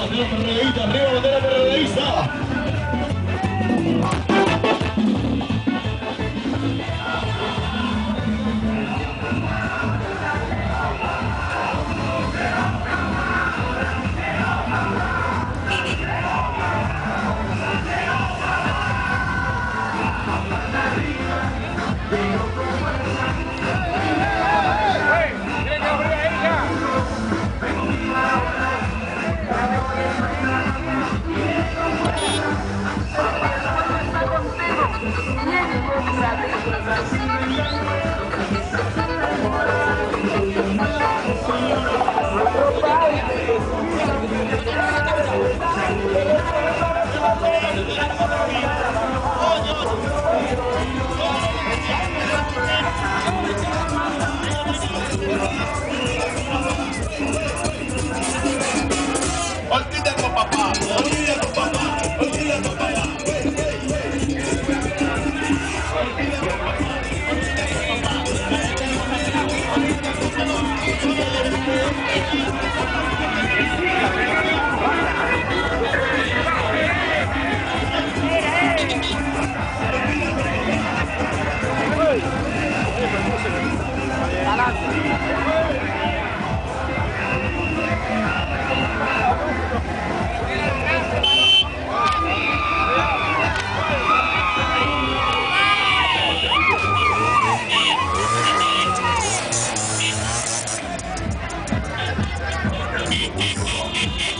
Arriba, bandera perredista. はあ。